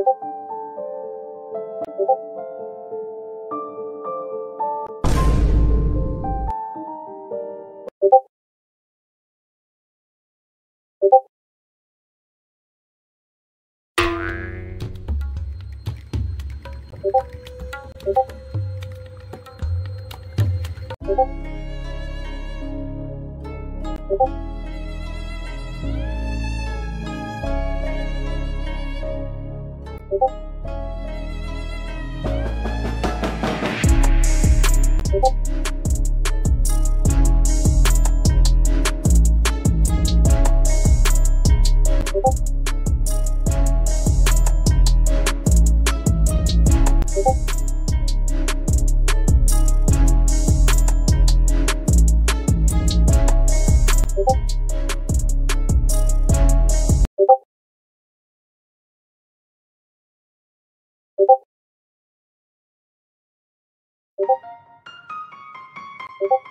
고고 고고 pouco you